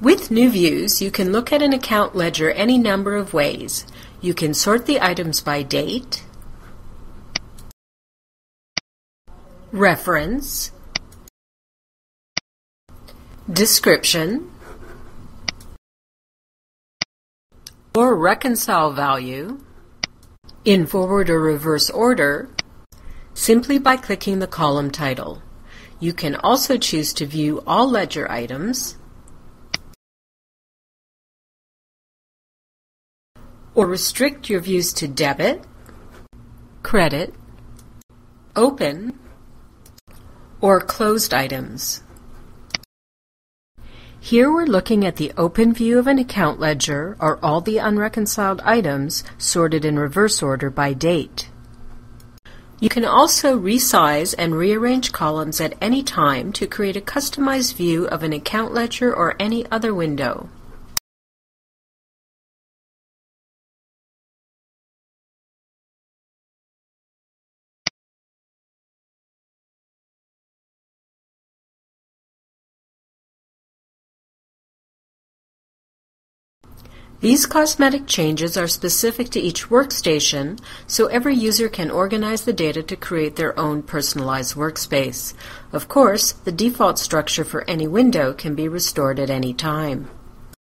With NewViews, you can look at an account ledger any number of ways. You can sort the items by date, reference, description, or reconcile value. In forward or reverse order simply by clicking the column title. You can also choose to view all ledger items or restrict your views to debit, credit, open, or closed items. Here we're looking at the open view of an account ledger or all the unreconciled items sorted in reverse order by date. You can also resize and rearrange columns at any time to create a customized view of an account ledger or any other window. These cosmetic changes are specific to each workstation, so every user can organize the data to create their own personalized workspace. Of course, the default structure for any window can be restored at any time.